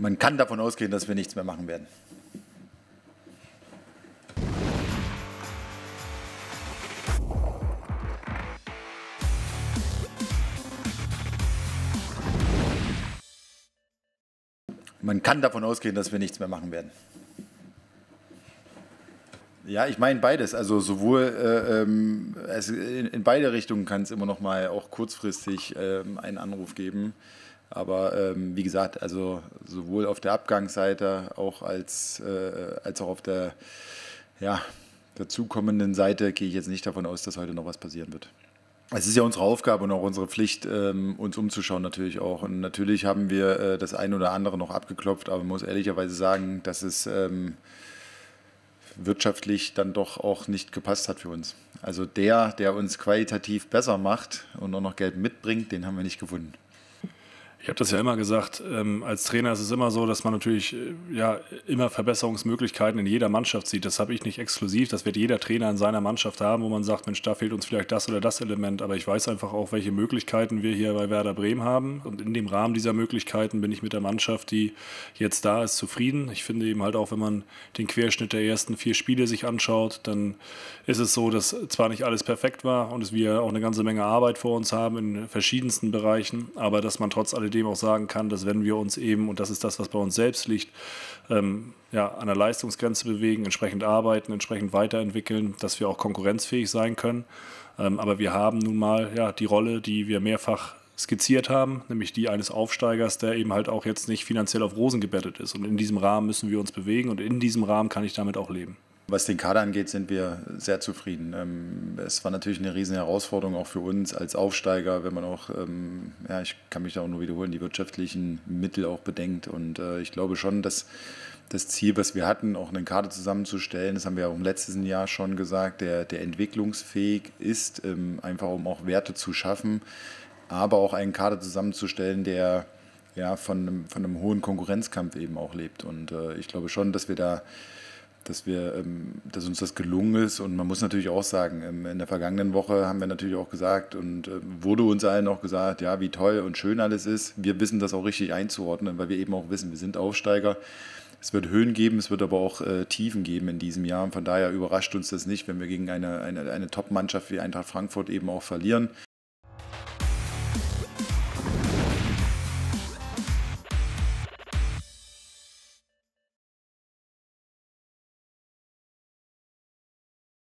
Man kann davon ausgehen, dass wir nichts mehr machen werden. Man kann davon ausgehen, dass wir nichts mehr machen werden. Ja, ich meine beides. Also sowohl äh, ähm, in, in, beide Richtungen kann es immer noch mal auch kurzfristig ähm, einen Anruf geben. Aber ähm, wie gesagt, also sowohl auf der Abgangsseite auch als, äh, als auch auf der ja, dazukommenden Seite gehe ich jetzt nicht davon aus, dass heute noch was passieren wird. Es ist ja unsere Aufgabe und auch unsere Pflicht, ähm, uns umzuschauen natürlich auch. Und natürlich haben wir äh, das eine oder andere noch abgeklopft, aber man muss ehrlicherweise sagen, dass es ähm, wirtschaftlich dann doch auch nicht gepasst hat für uns. Also der, der uns qualitativ besser macht und auch noch Geld mitbringt, den haben wir nicht gefunden. Ich habe das ja immer gesagt, ähm, als Trainer ist es immer so, dass man natürlich äh, ja, immer Verbesserungsmöglichkeiten in jeder Mannschaft sieht. Das habe ich nicht exklusiv, das wird jeder Trainer in seiner Mannschaft haben, wo man sagt, Mensch, da fehlt uns vielleicht das oder das Element. Aber ich weiß einfach auch, welche Möglichkeiten wir hier bei Werder Bremen haben. Und in dem Rahmen dieser Möglichkeiten bin ich mit der Mannschaft, die jetzt da ist, zufrieden. Ich finde eben halt auch, wenn man den Querschnitt der ersten vier Spiele sich anschaut, dann ist es so, dass zwar nicht alles perfekt war und dass wir auch eine ganze Menge Arbeit vor uns haben in verschiedensten Bereichen, aber dass man trotz alledem alledem auch sagen kann, dass wenn wir uns eben, und das ist das, was bei uns selbst liegt, ähm, ja, an der Leistungsgrenze bewegen, entsprechend arbeiten, entsprechend weiterentwickeln, dass wir auch konkurrenzfähig sein können. Ähm, aber wir haben nun mal ja, die Rolle, die wir mehrfach skizziert haben, nämlich die eines Aufsteigers, der eben halt auch jetzt nicht finanziell auf Rosen gebettet ist. Und in diesem Rahmen müssen wir uns bewegen und in diesem Rahmen kann ich damit auch leben. Was den Kader angeht, sind wir sehr zufrieden. Ähm, es war natürlich eine riesen Herausforderung auch für uns als Aufsteiger, wenn man auch, ähm, ja, ich kann mich da auch nur wiederholen, die wirtschaftlichen Mittel auch bedenkt. Und äh, ich glaube schon, dass das Ziel, was wir hatten, auch einen Kader zusammenzustellen, das haben wir auch im letzten Jahr schon gesagt, der, der entwicklungsfähig ist, ähm, einfach um auch Werte zu schaffen, aber auch einen Kader zusammenzustellen, der ja, von, einem, von einem hohen Konkurrenzkampf eben auch lebt. Und äh, ich glaube schon, dass wir da dass, wir, ähm, dass uns das gelungen ist. Und man muss natürlich auch sagen, ähm, in der vergangenen Woche haben wir natürlich auch gesagt und äh, wurde uns allen auch gesagt, ja, wie toll und schön alles ist. Wir wissen das auch richtig einzuordnen, weil wir eben auch wissen, wir sind Aufsteiger. Es wird Höhen geben, es wird aber auch äh, Tiefen geben in diesem Jahr. Und von daher überrascht uns das nicht, wenn wir gegen eine, eine, eine Top-Mannschaft wie Eintracht Frankfurt eben auch verlieren.